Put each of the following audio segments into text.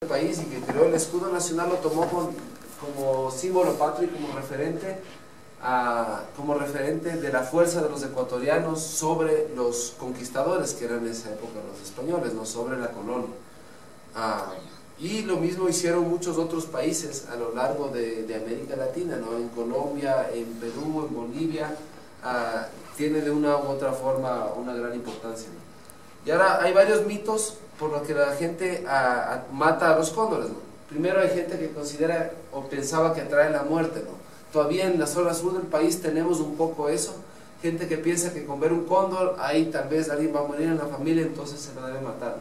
el país y que creó el escudo nacional lo tomó como símbolo patrio y como referente como referente de la fuerza de los ecuatorianos sobre los conquistadores que eran en esa época los españoles, no sobre la colonia. Ah, y lo mismo hicieron muchos otros países a lo largo de, América Latina, ¿no? en Colombia, en Perú, en Bolivia, ah, tiene de una u otra forma una gran importancia. Y ahora hay varios mitos por los que la gente ah, mata a los cóndores. Primero hay gente que considera o pensaba que atrae la muerte, ¿no? Todavía en la zona sur del país tenemos un poco eso. Gente que piensa que con ver un cóndor, ahí tal vez alguien va a morir en la familia, entonces se lo debe matar.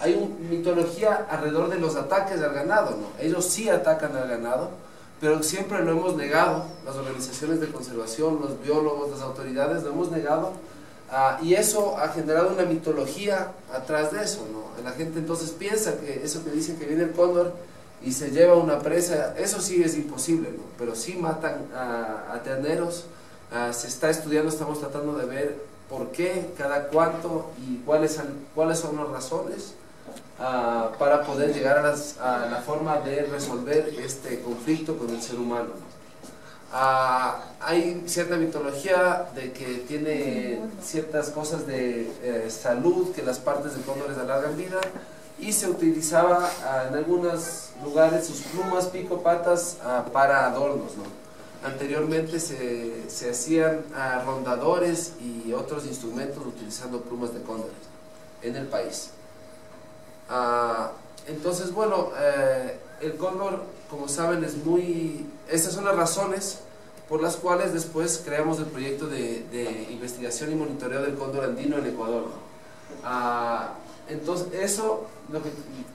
Hay una mitología alrededor de los ataques al ganado. ¿no? Ellos sí atacan al ganado, pero siempre lo hemos negado. Las organizaciones de conservación, los biólogos, las autoridades lo hemos negado. Ah, y eso ha generado una mitología atrás de eso. ¿no? La gente entonces piensa que eso que dicen que viene el cóndor y se lleva una presa, eso sí es imposible, pero sí matan a, terneros, se está estudiando, estamos tratando de ver por qué, cada cuánto y cuáles, cuáles son las razones para poder llegar a, la forma de resolver este conflicto con el ser humano. Hay cierta mitología de que tiene ciertas cosas de eh, salud, que las partes de cóndores alargan vida, y se utilizaba ah, en algunos lugares sus plumas, pico, patas ah, para adornos. Anteriormente se, se hacían ah, rondadores y otros instrumentos utilizando plumas de cóndores en el país. entonces, bueno, eh, el cóndor, como saben, es muy... Estas son las razones por las cuales después creamos el proyecto de, investigación y monitoreo del cóndor andino en Ecuador. Entonces, eso lo que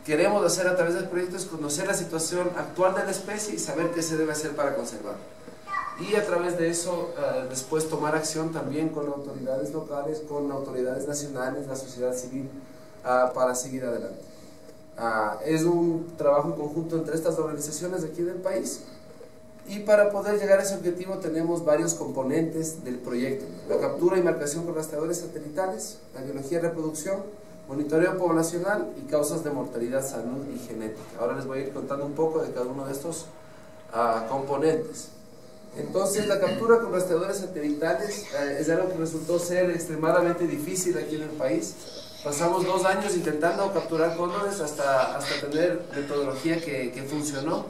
queremos hacer a través del proyecto es conocer la situación actual de la especie y saber qué se debe hacer para conservarla. Y a través de eso, eh, después tomar acción también con autoridades locales, con autoridades nacionales, la sociedad civil, ah, para seguir adelante. Ah, es un trabajo conjunto entre estas organizaciones de aquí del país y para poder llegar a ese objetivo tenemos varios componentes del proyecto. La captura y marcación con rastreadores satelitales, la biología y reproducción, monitoreo poblacional y causas de mortalidad, salud y genética. Ahora les voy a ir contando un poco de cada uno de estos ah, componentes. Entonces, la captura con rastreadores satelitales eh, es algo que resultó ser extremadamente difícil aquí en el país. Pasamos dos años intentando capturar cóndores hasta, hasta tener metodología que, que funcionó.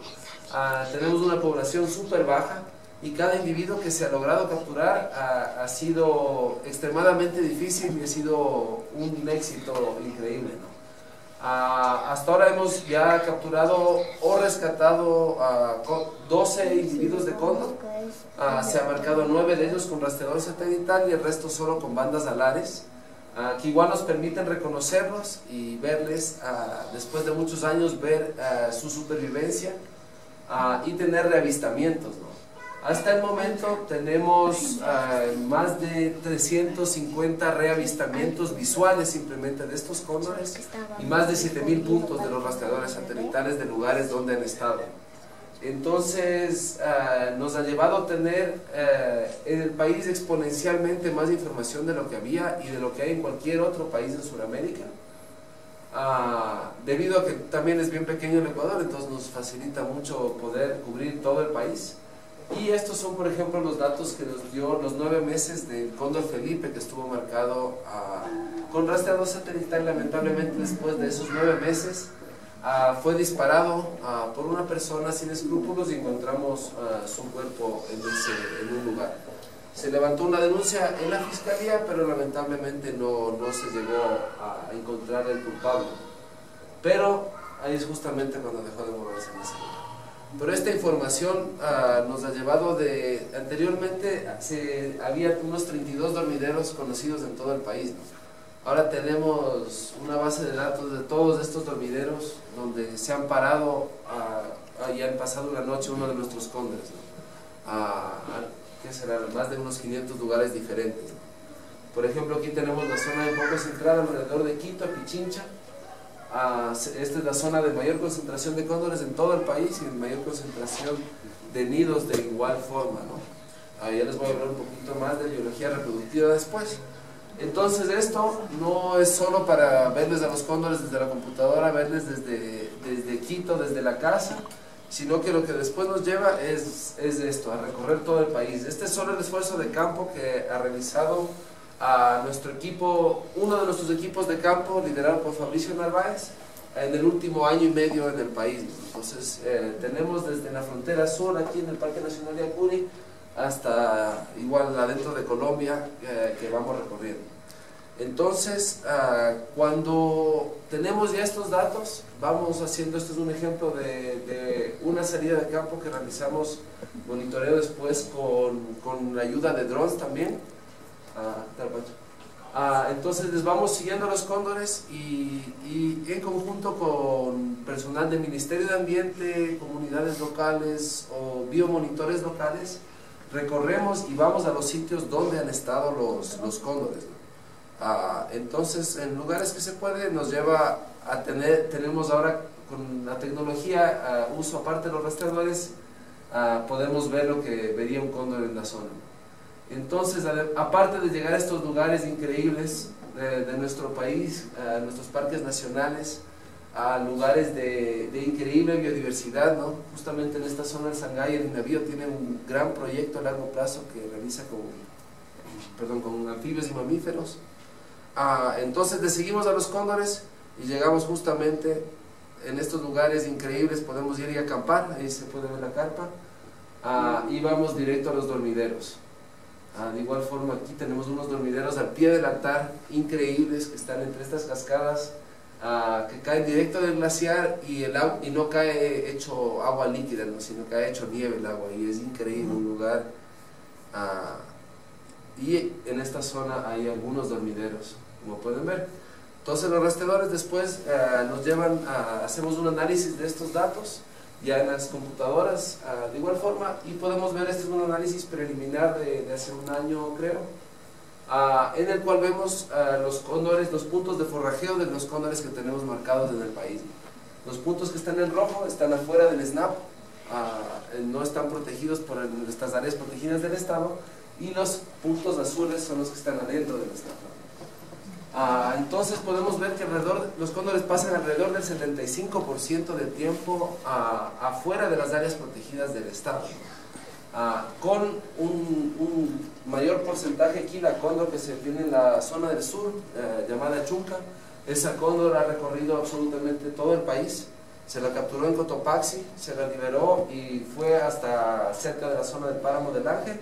Tenemos una población súper baja y cada individuo que se ha logrado capturar ha, sido extremadamente difícil y ha sido un éxito increíble. Ah, hasta ahora hemos ya capturado o rescatado a 12 individuos de cóndor. Ah, se ha marcado 9 de ellos con rastreador satelital y el resto solo con bandas alares, ah, que igual nos permiten reconocerlos y verles, después de muchos años, ver su supervivencia y tener reavistamientos. Hasta el momento tenemos eh, más de 350 reavistamientos visuales simplemente de estos cóndores y más de 7000 puntos de los rastreadores satelitales de lugares donde han estado. Entonces eh, nos ha llevado a tener eh, en el país exponencialmente más información de lo que había y de lo que hay en cualquier otro país en Sudamérica. Ah, debido a que también es bien pequeño el Ecuador, entonces nos facilita mucho poder cubrir todo el país. Y estos son, por ejemplo, los datos que nos dio los nueve meses del Cóndor Felipe, que estuvo marcado ah, con rastreador satelital. Lamentablemente, después de esos nueve meses, ah, fue disparado ah, por una persona sin escrúpulos y encontramos su cuerpo en, en, un lugar. Se levantó una denuncia en la fiscalía, pero lamentablemente no, no se llegó a encontrar el culpable. Pero ahí es justamente cuando dejó de moverse en ese lugar. Pero esta información ah, nos ha llevado de... Anteriormente se, había unos 32 dormideros conocidos en todo el país. Ahora tenemos una base de datos de todos estos dormideros donde se han parado uh, y han pasado una noche uno de nuestros cóndores. ¿Qué será? Más de unos 500 lugares diferentes. Por ejemplo, aquí tenemos la zona de poco central alrededor de Quito, Pichincha, esta es la zona de mayor concentración de cóndores en todo el país y de mayor concentración de nidos de igual forma. ¿no? ya les voy a hablar un poquito más de biología reproductiva después. Entonces esto no es solo para verles a los cóndores desde la computadora, verles desde, desde Quito, desde la casa, sino que lo que después nos lleva es, es esto, a recorrer todo el país. Este es solo el esfuerzo de campo que ha realizado a nuestro equipo, uno de nuestros equipos de campo, liderado por Fabricio Narváez, en el último año y medio en el país. Entonces, eh, tenemos desde la frontera sur, aquí en el Parque Nacional de Acuri, hasta igual adentro de Colombia, eh, que vamos recorriendo. Entonces, ah, cuando tenemos ya estos datos, vamos haciendo, este es un ejemplo de, una salida de campo que realizamos monitoreo después con, con la ayuda de drones también. Ah, ah, entonces les vamos siguiendo los cóndores y, en conjunto con personal del Ministerio de Ambiente, comunidades locales o biomonitores locales, recorremos y vamos a los sitios donde han estado los cóndores. Ah, entonces, en lugares que se puede, nos lleva a tener, tenemos ahora con la tecnología, uso aparte de los rastreadores, podemos ver lo que vería un cóndor en la zona. Entonces, aparte de llegar a estos lugares increíbles de, nuestro país, a nuestros parques nacionales, a lugares de, increíble biodiversidad, ¿no? justamente en esta zona del Sangay, el navío tiene un gran proyecto a largo plazo que realiza con, perdón, con anfibios y mamíferos. Ah, entonces le seguimos a los cóndores y llegamos justamente en estos lugares increíbles, podemos ir y acampar, ahí se puede ver la carpa, ah, y vamos directo a los dormideros. Ah, de igual forma aquí tenemos unos dormideros al pie del altar increíbles que están entre estas cascadas que caen directo del glaciar y, el y no cae hecho agua líquida, sino que cae hecho nieve el agua y es increíble un lugar. y en esta zona hay algunos dormideros como pueden ver. Entonces los rastreadores después eh, nos llevan, a, hacemos un análisis de estos datos ya en las computadoras eh, de igual forma y podemos ver, este es un análisis preliminar de, hace un año creo, ah, en el cual vemos eh, los cóndores, los puntos de forrajeo de los cóndores que tenemos marcados en el país. Los puntos que están en rojo están afuera del SNAP, ah, no están protegidos por estas áreas protegidas del Estado y los puntos azules son los que están adentro del SNAP. Ah, entonces podemos ver que alrededor, los cóndores pasan alrededor del 75% del tiempo ah, afuera de las áreas protegidas del Estado. Ah, con un, mayor porcentaje aquí, la cóndor que se tiene en la zona del sur, eh, llamada Chunca, esa cóndor ha recorrido absolutamente todo el país, se la capturó en Cotopaxi, se la liberó y fue hasta cerca de la zona del páramo del Ángel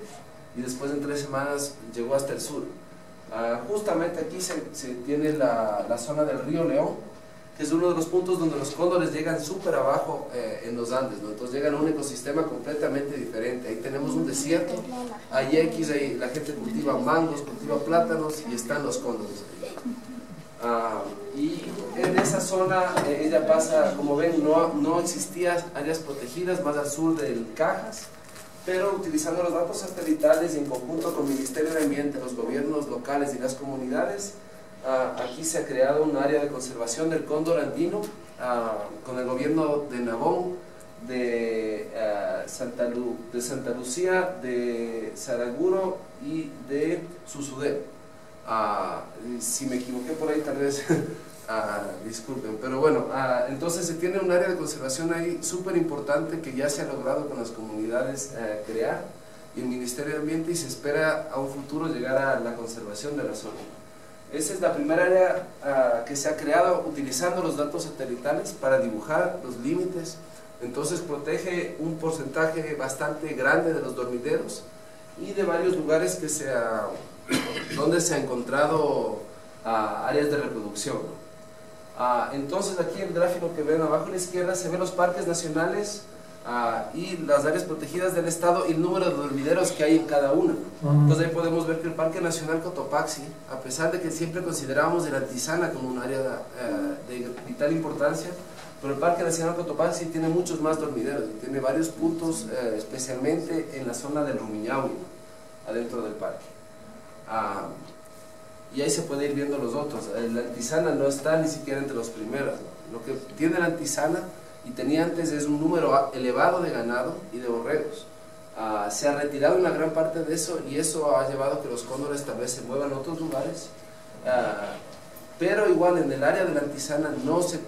y después en tres semanas llegó hasta el sur. Ah, justamente aquí se, tiene la, zona del río León, que es uno de los puntos donde los cóndores llegan súper abajo eh, en los Andes, entonces llegan a un ecosistema completamente diferente. Ahí tenemos un desierto, X, ahí la gente cultiva mangos, cultiva plátanos y están los cóndores. Ah, y en esa zona eh, ella pasa, como ven, no, no existían áreas protegidas más al sur del Cajas, pero utilizando los datos satelitales y en conjunto con el Ministerio de Ambiente, los gobiernos locales y las comunidades, ah, aquí se ha creado un área de conservación del cóndor andino ah, con el gobierno de Nabón, de, ah, Santa de Santa Lucía, de Saraguro y de Susudé. si me equivoqué por ahí tal vez Ah, disculpen, pero bueno, ah, entonces se tiene un área de conservación ahí súper importante que ya se ha logrado con las comunidades eh, crear y el Ministerio de Ambiente y se espera a un futuro llegar a la conservación de la zona. Esa es la primera área ah, que se ha creado utilizando los datos satelitales para dibujar los límites, entonces protege un porcentaje bastante grande de los dormideros y de varios lugares que se donde se ha encontrado áreas de reproducción. Ah, entonces aquí el gráfico que ven abajo a la izquierda se ven los parques nacionales ah, y las áreas protegidas del estado y el número de dormideros que hay en cada una. Entonces ahí podemos ver que el Parque Nacional Cotopaxi, a pesar de que siempre consideramos el Antizana como un área eh, de vital importancia, pero el Parque Nacional Cotopaxi tiene muchos más dormideros, tiene varios puntos, eh, especialmente en la zona del Rumiñahui, adentro del parque. Ah, y ahí se puede ir viendo los otros. La antisana no está ni siquiera entre los primeros. Lo que tiene la antisana y tenía antes es un número elevado de ganado y de borregos. Ah, se ha retirado una gran parte de eso y eso ha llevado a que los cóndores tal vez se muevan a otros lugares. Ah, pero igual en el área de la Antisana no, se,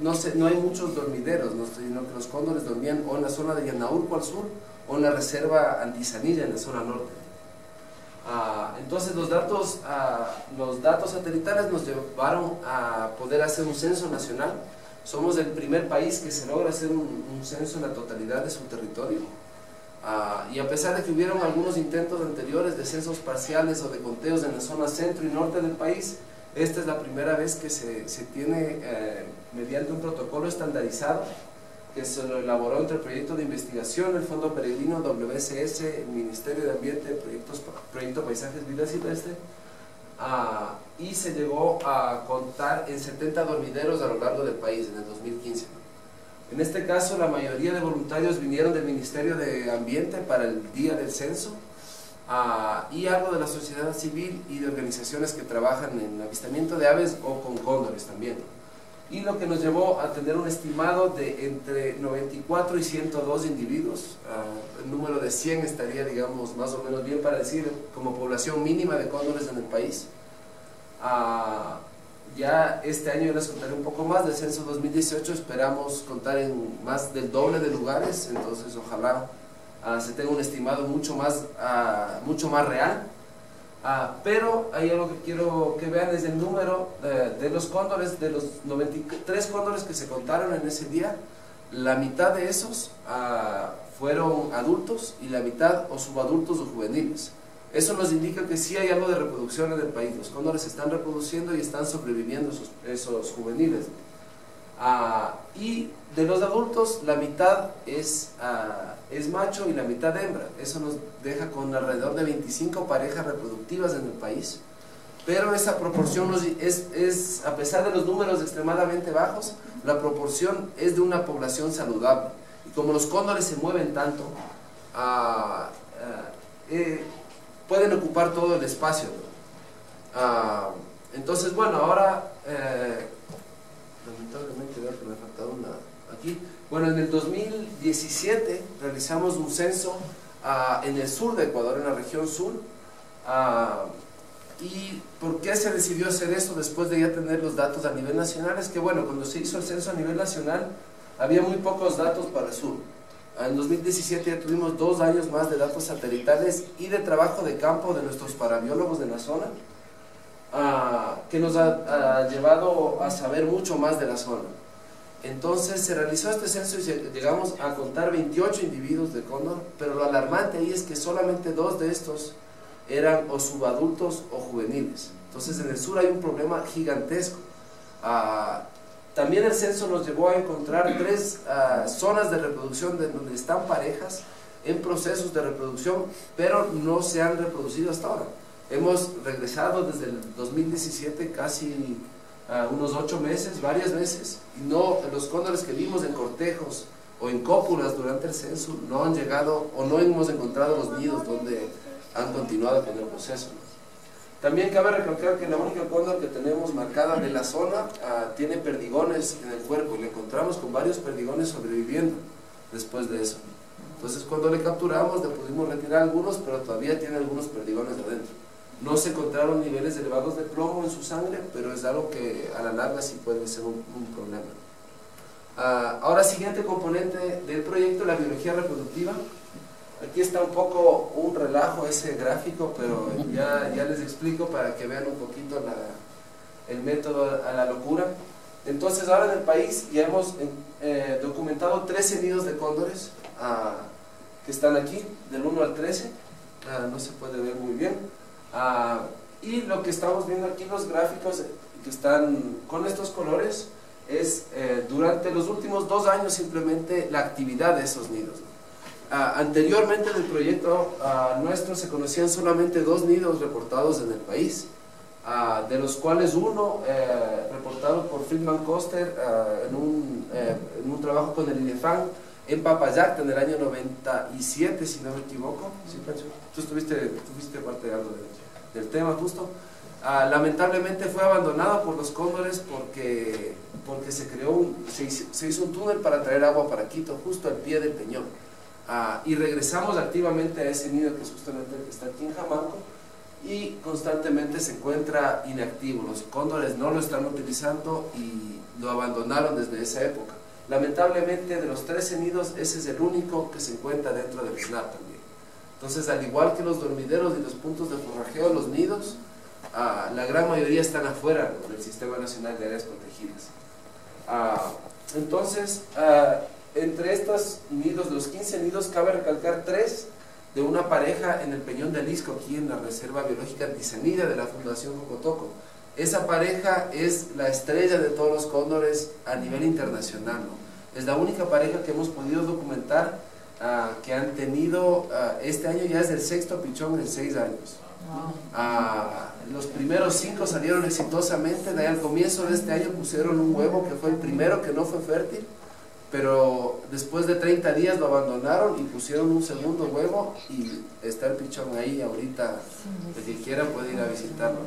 no, se, no hay muchos dormideros, sino que los cóndores dormían o en la zona de Yanaurco al sur o en la reserva antisanilla en la zona norte. Ah, entonces los datos, ah, los datos satelitales nos llevaron a poder hacer un censo nacional. Somos el primer país que se logra hacer un, censo en la totalidad de su territorio. Ah, y a pesar de que hubieron algunos intentos anteriores de censos parciales o de conteos en la zona centro y norte del país, esta es la primera vez que se, se tiene eh, mediante un protocolo estandarizado que se lo elaboró entre el proyecto de investigación, el Fondo Peregrino, WSS, el Ministerio de Ambiente, Proyectos, Proyecto Paisajes Vida Silvestre, y se llegó a contar en 70 dormideros a lo largo del país en el 2015. En este caso, la mayoría de voluntarios vinieron del Ministerio de Ambiente para el día del censo, y algo de la sociedad civil y de organizaciones que trabajan en avistamiento de aves o con cóndores también y lo que nos llevó a tener un estimado de entre 94 y 102 individuos. Ah, el número de 100 estaría, digamos, más o menos bien para decir, como población mínima de cóndores en el país. Ah, ya este año les contaré un poco más del censo 2018, esperamos contar en más del doble de lugares, entonces ojalá ah, se tenga un estimado mucho más, mucho más real Ah, pero hay algo que quiero que vean es el número eh, de los cóndores, de los 93 cóndores que se contaron en ese día, la mitad de esos ah, fueron adultos y la mitad o subadultos o juveniles. Eso nos indica que sí hay algo de reproducción en el país, los cóndores se están reproduciendo y están sobreviviendo esos, esos juveniles. Ah, y de los adultos, la mitad es, ah, es macho y la mitad hembra. Eso nos deja con alrededor de 25 parejas reproductivas en el país. Pero esa proporción es, es, a pesar de los números extremadamente bajos, la proporción es de una población saludable. Y como los cóndores se mueven tanto, ah, eh, pueden ocupar todo el espacio. entonces, bueno, ahora... Eh, lamentablemente veo que me ha faltado una aquí. Bueno, en el 2017 realizamos un censo ah, en el sur de Ecuador, en la región sur. Ah, ¿Y por qué se decidió hacer eso después de ya tener los datos a nivel nacional? Es que bueno, cuando se hizo el censo a nivel nacional había muy pocos datos para el sur. Ah, en 2017 ya tuvimos dos años más de datos satelitales y de trabajo de campo de nuestros parabiólogos de la zona que nos ha, llevado a saber mucho más de la zona. Entonces se realizó este censo y llegamos a contar 28 individuos de cóndor, pero lo alarmante ahí es que solamente dos de estos eran o subadultos o juveniles. Entonces en el sur hay un problema gigantesco. Ah, también el censo nos llevó a encontrar tres ah, zonas de reproducción de donde están parejas en procesos de reproducción, pero no se han reproducido hasta ahora. Hemos regresado desde el 2017 casi unos ocho meses, varias veces, y no, los cóndores que vimos en cortejos o en cópulas durante el censo no han llegado o no hemos encontrado los nidos donde han continuado con el proceso. También cabe recalcar que la única cóndor que tenemos marcada de la zona ah, tiene perdigones en el cuerpo y le encontramos con varios perdigones sobreviviendo después de eso. Entonces cuando le capturamos le pudimos retirar algunos, pero todavía tiene algunos perdigones adentro. No se encontraron niveles elevados de plomo en su sangre, pero es algo que a la larga sí puede ser un, problema. Ah, ahora, siguiente componente del proyecto, la biología reproductiva. Aquí está un poco un relajo ese gráfico, pero ya, ya les explico para que vean un poquito el método a la locura. Entonces, ahora en el país ya hemos eh, documentado 13 nidos de cóndores ah, que están aquí, del 1 al 13. Ah, no se puede ver muy bien. Ah, y lo que estamos viendo aquí, los gráficos que están con estos colores, es eh, durante los últimos dos años simplemente la actividad de esos nidos. Ah, anteriormente en el proyecto ah, nuestro se conocían solamente dos nidos reportados en el país, de los cuales uno eh, reportado por Friedman Koster en un, eh, en, un, trabajo con el INEFAN en Papayacta en el año 97, si no me equivoco. ¿Sí, Tú estuviste, tuviste parte de algo de del tema justo, ah, lamentablemente fue abandonado por los cóndores porque, porque se creó se, hizo, un túnel para traer agua para Quito, justo al pie del peñón. Ah, y regresamos activamente a ese nido que es justamente el que está aquí en Jamanco, y constantemente se encuentra inactivo. Los cóndores no lo están utilizando y lo abandonaron desde esa época. Lamentablemente de los 13 nidos ese es el único que se encuentra dentro del SNAP también. Entonces al igual que los dormideros y los puntos de forrajeo, los nidos, ah, la gran mayoría están afuera del Sistema Nacional de Áreas Protegidas. Ah, entonces, ah, entre estos nidos, los 15 nidos, cabe recalcar tres de una pareja en el Peñón de Lisco, aquí en la Reserva Biológica Antisemida de la Fundación Cocotoco. Esa pareja es la estrella de todos los cóndores a nivel internacional. Es la única pareja que hemos podido documentar ah, que han tenido, ah, este año ya es el sexto pichón en seis años. Ah, los primeros cinco salieron exitosamente, de ahí al comienzo de este año pusieron un huevo que fue el primero que no fue fértil pero después de 30 días lo abandonaron y pusieron un segundo huevo y está el pichón ahí ahorita, el que quiera puede ir a visitarlo.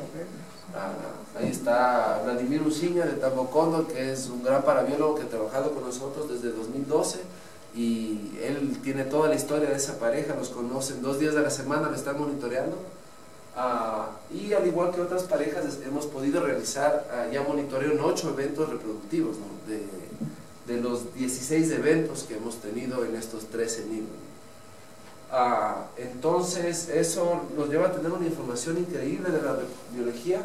Ah, ahí está Vladimir Usiña de Tambocondo, que es un gran parabiólogo que ha trabajado con nosotros desde 2012 y él tiene toda la historia de esa pareja, los conocen dos días de la semana, lo están monitoreando. Ah, y al igual que otras parejas hemos podido realizar ah, ya monitoreo en ocho eventos reproductivos de, de los 16 eventos que hemos tenido en estos 13 nidos. Ah, entonces, eso nos lleva a tener una información increíble de la biología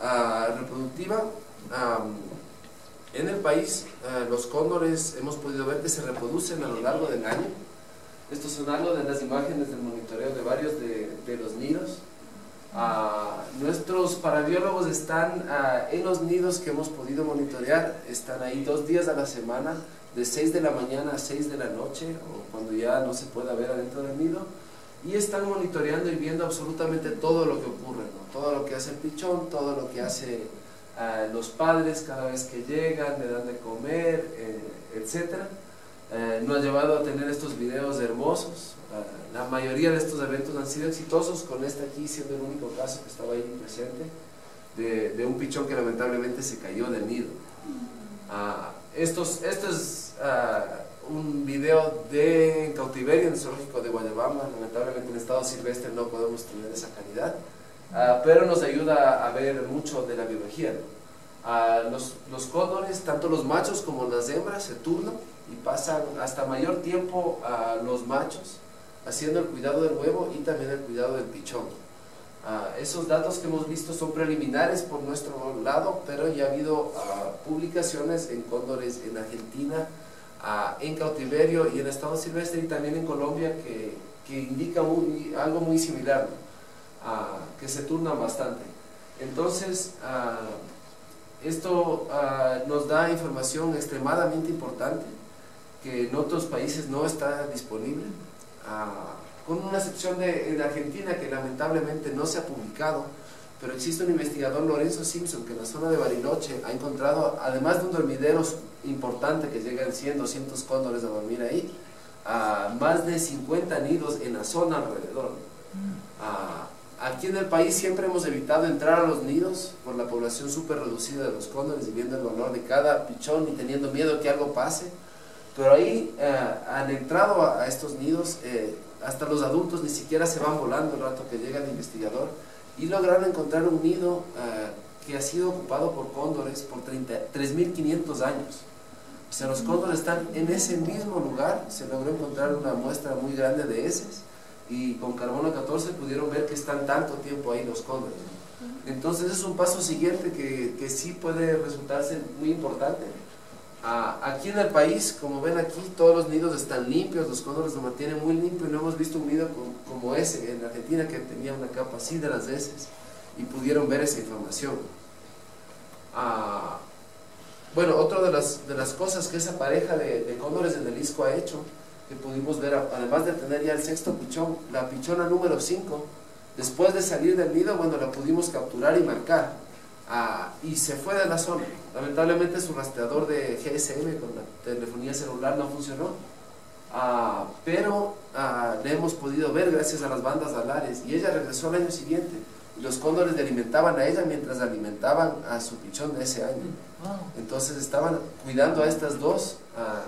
ah, reproductiva. En el país, ah, los cóndores hemos podido ver que se reproducen a lo largo del año. Estos son algo de las imágenes del monitoreo de varios de, de los nidos. Ah, nuestros parabiólogos están ah, en los nidos que hemos podido monitorear, están ahí dos días a la semana, de 6 de la mañana a 6 de la noche, o cuando ya no se pueda ver adentro del nido, y están monitoreando y viendo absolutamente todo lo que ocurre, todo lo que hace el pichón, todo lo que hace los padres cada vez que llegan, le dan de comer, eh, etc. Eh, nos ha llevado a tener estos videos hermosos, la mayoría de estos eventos han sido exitosos, con este aquí siendo el único caso que estaba ahí presente, de, un pichón que lamentablemente se cayó del nido. Ah, estos, esto es ah, un video de cautiverio en el zoológico de Guayabama, lamentablemente en estado silvestre no podemos tener esa calidad, ah, pero nos ayuda a ver mucho de la biología. los, los cóndores, tanto los machos como las hembras, se turnan y pasan hasta mayor tiempo a los machos haciendo el cuidado del huevo y también el cuidado del pichón. Ah, esos datos que hemos visto son preliminares por nuestro lado, pero ya ha habido publicaciones en cóndores en Argentina, en cautiverio y en estado silvestre y también en Colombia que, que indica algo muy similar, que se turnan bastante. Entonces, esto nos da información extremadamente importante que en otros países no está disponible con una excepción de, en Argentina que lamentablemente no se ha publicado, pero existe un investigador, Lorenzo Simpson, que en la zona de Bariloche ha encontrado, además de un dormidero importante que llegan 100, 200 cóndores a dormir ahí, a más de 50 nidos en la zona alrededor. Aquí en el país siempre hemos evitado entrar a los nidos por la población súper reducida de los cóndores y viendo el dolor de cada pichón y teniendo miedo que algo pase. Pero ahí eh, han entrado a, estos nidos, eh, hasta los adultos ni siquiera se van volando el rato que llega el investigador y lograron encontrar un nido eh, que ha sido ocupado por cóndores por 3.500 años. O sea, los cóndores están en ese mismo lugar, se logró encontrar una muestra muy grande de heces y con carbono 14 pudieron ver que están tanto tiempo ahí los cóndores. Entonces es un paso siguiente que, que sí puede resultarse muy importante aquí en el país, como ven aquí, todos los nidos están limpios, los cóndores lo mantienen muy limpio y no hemos visto un nido como, ese en Argentina que tenía una capa así de las heces y pudieron ver esa información. Ah, bueno, otra de las, de las cosas que esa pareja de, de cóndores en el Isco ha hecho, que pudimos ver, además de tener ya el sexto pichón, la pichona número 5, después de salir del nido, bueno, la pudimos capturar y marcar Ah, y se fue de la zona. Lamentablemente su rastreador de GSM con la telefonía celular no funcionó, ah, pero le hemos podido ver gracias a las bandas alares y ella regresó al año siguiente los cóndores le alimentaban a ella mientras alimentaban a su pichón de ese año. Entonces estaban cuidando a estas dos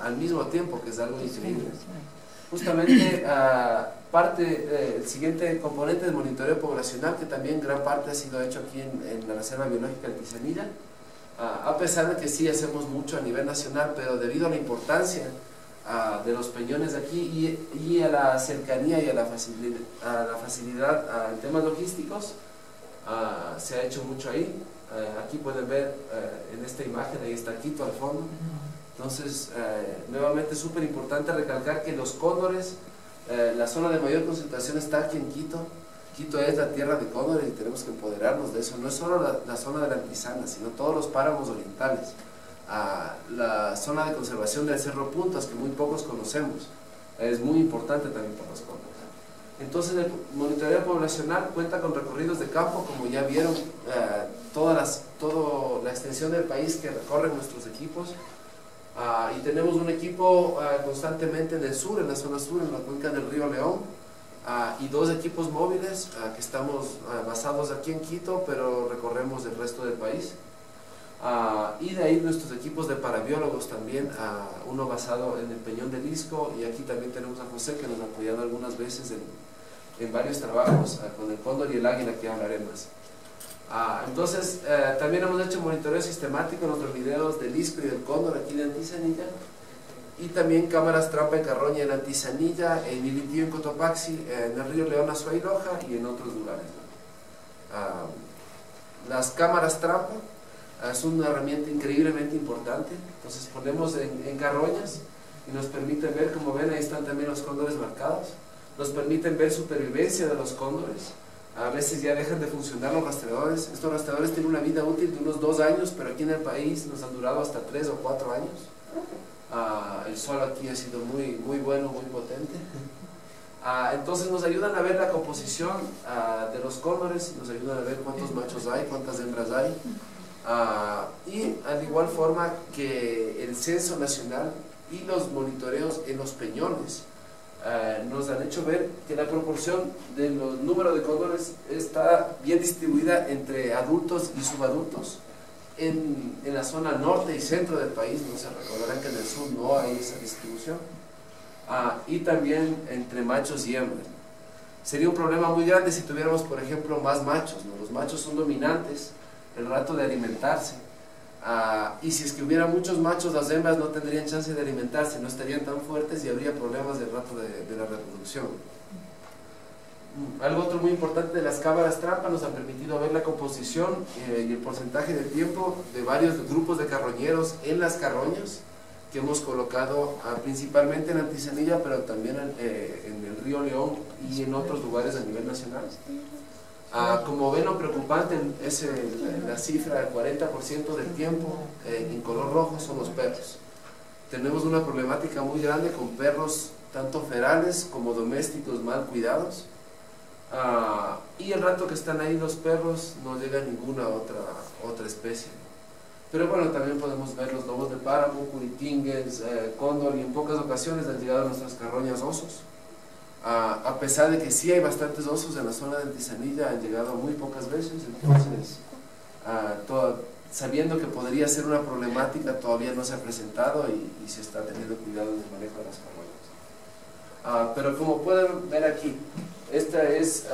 al mismo tiempo, que es algo increíble. justamente parte, el siguiente componente del monitoreo poblacional, que también gran parte ha sido hecho aquí en, la Reserva Biológica de Tizanilla, a pesar de que sí hacemos mucho a nivel nacional, pero debido a la importancia de los peñones de aquí y, a la cercanía y a la facilidad, a la facilidad en temas logísticos, se ha hecho mucho ahí. Aquí pueden ver en esta imagen, ahí está Quito al fondo. Entonces, nuevamente es súper importante recalcar que los cóndores, la zona de mayor concentración está aquí en Quito. Quito es la tierra de cóndores y tenemos que empoderarnos de eso. No es solo la, la zona de la Antizana, sino todos los páramos orientales a la zona de conservación del Cerro Puntas, que muy pocos conocemos. Es muy importante también para los cóndores. Entonces el monitoreo poblacional cuenta con recorridos de campo, como ya vieron, eh, todas las, toda la extensión del país que recorren nuestros equipos. Ah, y tenemos un equipo ah, constantemente en el sur, en la zona sur, en la cuenca del río León, ah, y dos equipos móviles que estamos basados aquí en Quito, pero recorremos el resto del país. Y de ahí nuestros equipos de parabiólogos también, uno basado en el Peñón de Lisco y aquí también tenemos a José que nos ha apoyado algunas veces en, en varios trabajos con el cóndor y el águila que hablaré más. Entonces, eh, también hemos hecho monitoreo sistemático en nuestros videos del Lisco y del cóndor aquí de Antizanilla y también cámaras trampa en Carroña en Antizanilla, en Ilitío en Cotopaxi, en el río León Azuay-Loja y en otros lugares. las cámaras trampa es una herramienta increíblemente importante. Entonces ponemos en, carroñas y nos permite ver, como ven, ahí están también los cóndores marcados. Nos permiten ver supervivencia de los cóndores. A veces ya dejan de funcionar los rastreadores. Estos rastreadores tienen una vida útil de unos dos años, pero aquí en el país nos han durado hasta tres o cuatro años. Ah, el sol aquí ha sido muy, muy bueno, muy potente. Ah, entonces nos ayudan a ver la composición ah, de los cóndores, nos ayudan a ver cuántos machos hay, cuántas hembras hay. Y al igual forma que el censo nacional y los monitoreos en los peñones ah, nos han hecho ver que la proporción de los números de cóndores está bien distribuida entre adultos y subadultos en, en, la zona norte y centro del país, no se recordarán que en el sur no hay esa distribución, ah, y también entre machos y hembras. Sería un problema muy grande si tuviéramos, por ejemplo, más machos, los machos son dominantes, el rato de alimentarse. Ah, y si es que hubiera muchos machos, las hembras no tendrían chance de alimentarse, no estarían tan fuertes y habría problemas del rato de, la reproducción. Mm, algo otro muy importante de las cámaras trampa nos ha permitido ver la composición eh, y el porcentaje de tiempo de varios grupos de carroñeros en las carroñas que hemos colocado ah, principalmente en Antizanilla, pero también en, eh, en el río León y en otros lugares a nivel nacional. Ah, como ven, lo preocupante es la cifra del 40% del tiempo eh, en color rojo son los perros. Tenemos una problemática muy grande con perros tanto ferales como domésticos mal cuidados. Ah, y el rato que están ahí los perros no llega ninguna otra, otra especie. Pero bueno, también podemos ver los lobos de páramo, curitingues, eh, cóndor y en pocas ocasiones han llegado a nuestras carroñas osos a pesar de que sí hay bastantes osos en la zona de Antizanilla, han llegado muy pocas veces, entonces, sabiendo que podría ser una problemática, todavía no se ha presentado y, se está teniendo cuidado en el manejo de las carroñas. pero como pueden ver aquí, esta es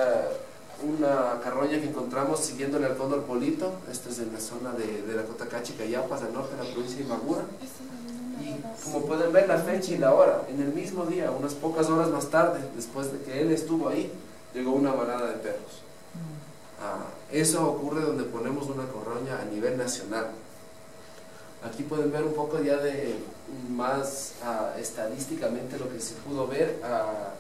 una carroña que encontramos siguiéndole al cóndor polito, esta es en la zona de, de la Cotacachi, Cayapas, al norte de la provincia de Imagura como pueden ver la fecha y la hora, en el mismo día, unas pocas horas más tarde, después de que él estuvo ahí, llegó una manada de perros. Ah, eso ocurre donde ponemos una corroña a nivel nacional. Aquí pueden ver un poco ya de más ah, estadísticamente lo que se pudo ver ah,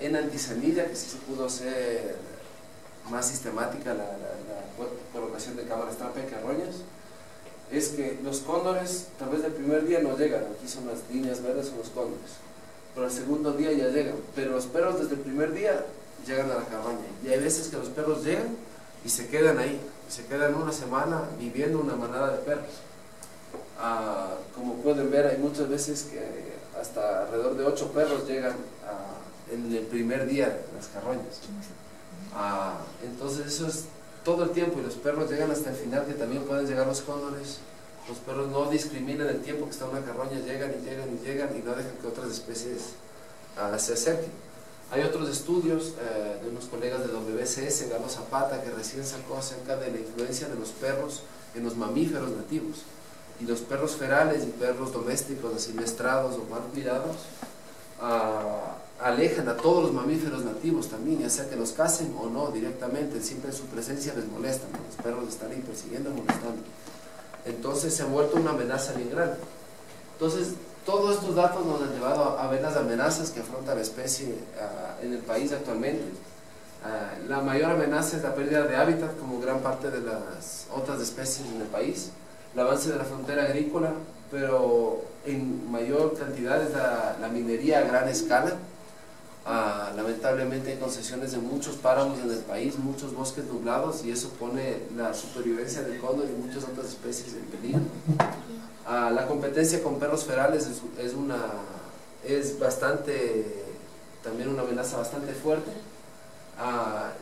en Antizanilla, que sí se pudo hacer más sistemática la, colocación de cámaras trampa y carroñas es que los cóndores tal vez el primer día no llegan, aquí son las líneas verdes, son los cóndores, pero el segundo día ya llegan, pero los perros desde el primer día llegan a la cabaña y hay veces que los perros llegan y se quedan ahí, se quedan una semana viviendo una manada de perros. Ah, como pueden ver hay muchas veces que hasta alrededor de ocho perros llegan en el primer día de las carroñas. Ah, entonces eso es todo el tiempo y los perros llegan hasta el final que también pueden llegar los cóndores. Los perros no discriminan el tiempo que está una carroña, llegan y llegan y llegan y no dejan que otras especies se acerquen. Hay otros estudios de unos colegas de WCS, Galo Zapata, que recién sacó acerca de la influencia de los perros en los mamíferos nativos. Y los perros ferales y perros domésticos, asilvestrados o mal cuidados, alejan a todos los mamíferos nativos también, ya sea que los casen o no directamente, siempre su presencia les molesta, los perros están ahí persiguiendo, molestando. Entonces se ha vuelto una amenaza bien grande. Entonces, todos estos datos nos han llevado a, ver las amenazas que afronta la especie ah, en el país actualmente. Ah, la mayor amenaza es la pérdida de hábitat, como gran parte de las otras especies en el país, el avance de la frontera agrícola, pero en mayor cantidad es la minería a gran escala, Ah, lamentablemente hay concesiones de muchos páramos en el país, muchos bosques nublados y eso pone la supervivencia del cóndor y muchas otras especies en peligro. Ah, la competencia con perros ferales es, una, es bastante, también una amenaza bastante fuerte.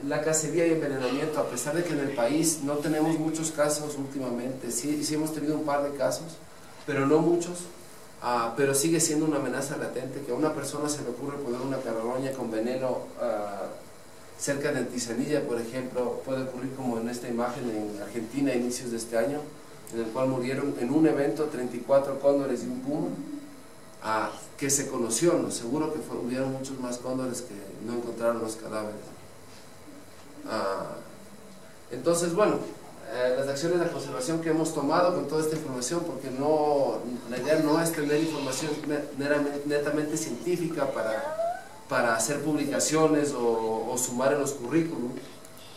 La cacería y envenenamiento, a pesar de que en el país no tenemos muchos casos últimamente, sí, sí hemos tenido un par de casos, pero no muchos, Ah, pero sigue siendo una amenaza latente que a una persona se le ocurre poner una carroña con veneno ah, cerca de Antizanilla, por ejemplo, puede ocurrir como en esta imagen en Argentina a inicios de este año, en el cual murieron en un evento 34 cóndores y un puma, ah, que se conoció, ¿no? seguro que hubieron muchos más cóndores que no encontraron los cadáveres. entonces, bueno, eh, las acciones de conservación que hemos tomado con toda esta información, porque no, la idea no es tener información netamente científica para, para hacer publicaciones o, sumar en los currículums,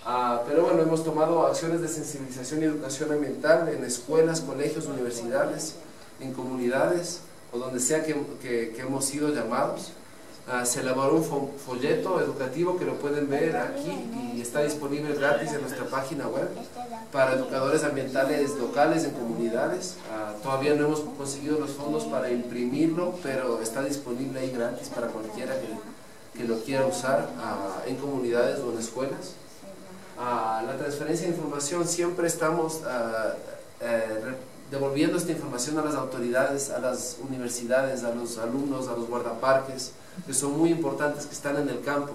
ah, pero bueno, hemos tomado acciones de sensibilización y educación ambiental en escuelas, colegios, universidades, en comunidades o donde sea que hemos sido llamados Ah, se elaboró un folleto educativo que lo pueden ver aquí y está disponible gratis en nuestra página web para educadores ambientales locales en comunidades. Ah, todavía no hemos conseguido los fondos para imprimirlo, pero está disponible ahí gratis para cualquiera que, que lo quiera usar ah, en comunidades o en escuelas. la transferencia de información siempre estamos eh, devolviendo esta información a las autoridades, a las universidades, a los alumnos, a los guardaparques, que son muy importantes, que están en el campo.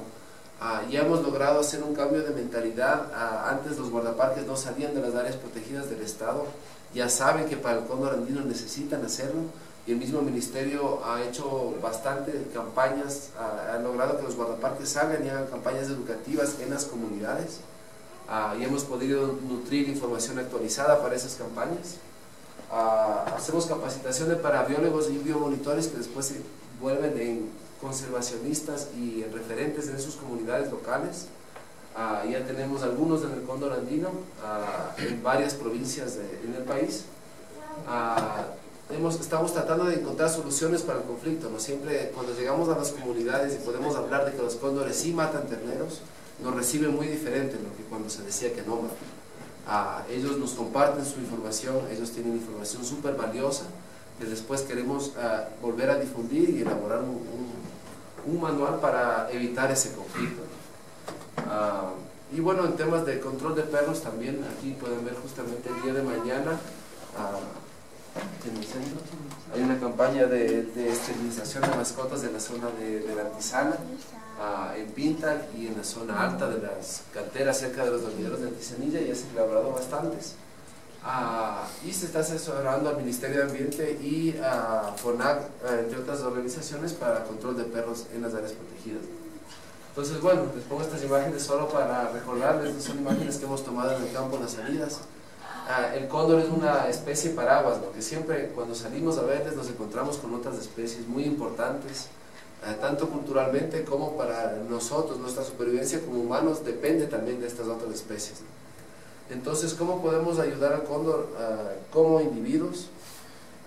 Ah, ya hemos logrado hacer un cambio de mentalidad. Ah, antes los guardaparques no salían de las áreas protegidas del Estado. Ya saben que para el cóndor andino necesitan hacerlo. Y el mismo ministerio ha hecho bastantes campañas, ha, logrado que los guardaparques salgan y hagan campañas educativas en las comunidades. Ah, y hemos podido nutrir información actualizada para esas campañas. hacemos capacitaciones para biólogos y biomonitores que después se vuelven en conservacionistas y referentes en sus comunidades locales. Ah, ya tenemos algunos en el cóndor andino, ah, en varias provincias en el país. Ah, hemos, estamos tratando de encontrar soluciones para el conflicto. ¿no? Siempre cuando llegamos a las comunidades y podemos hablar de que los cóndores sí matan terneros, nos reciben muy diferente lo que cuando se decía que no matan. ellos nos comparten su información, ellos tienen información súper valiosa que después queremos volver a difundir y elaborar un, un manual para evitar ese conflicto. Ah, y bueno, en temas de control de perros también, aquí pueden ver justamente el día de mañana, ah, en el centro, hay una campaña de, esterilización de mascotas en la zona de, la Antizana, ah, en Pinta y en la zona alta de las canteras cerca de los dormideros de Antizanilla, y han elaborado bastantes. Y se está asesorando al Ministerio de Ambiente y a FONAC, entre otras organizaciones, para control de perros en las áreas protegidas. Entonces, bueno, les pongo estas imágenes solo para recordarles, son imágenes que hemos tomado en el campo en las salidas. Ah, el cóndor es una especie paraguas, lo que siempre cuando salimos a verles nos encontramos con otras especies muy importantes, ah, tanto culturalmente como para nosotros, nuestra supervivencia como humanos depende también de estas otras especies. Entonces, ¿cómo podemos ayudar al cóndor como individuos?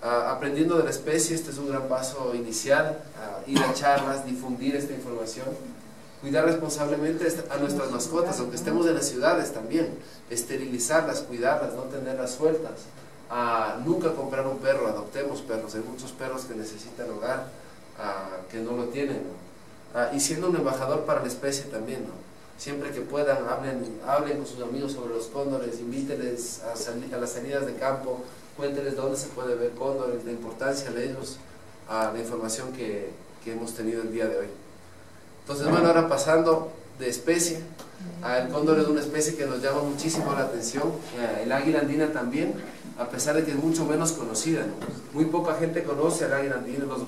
Aprendiendo de la especie, este es un gran paso inicial, ir a charlas, difundir esta información, cuidar responsablemente a nuestras mascotas, aunque estemos en las ciudades también, esterilizarlas, cuidarlas, no tenerlas sueltas, nunca comprar un perro, adoptemos perros, hay muchos perros que necesitan hogar, que no lo tienen, y siendo un embajador para la especie también, ¿no? Siempre que puedan, hablen, hablen con sus amigos sobre los cóndores, invítenles a, las salidas de campo, cuéntenles dónde se puede ver cóndores, la importancia de ellos, a la información que, que hemos tenido el día de hoy. Entonces, bueno, ahora pasando de especie, el cóndor es una especie que nos llama muchísimo la atención, eh, el águila andina también, a pesar de que es mucho menos conocida. Muy poca gente conoce al águila andina, los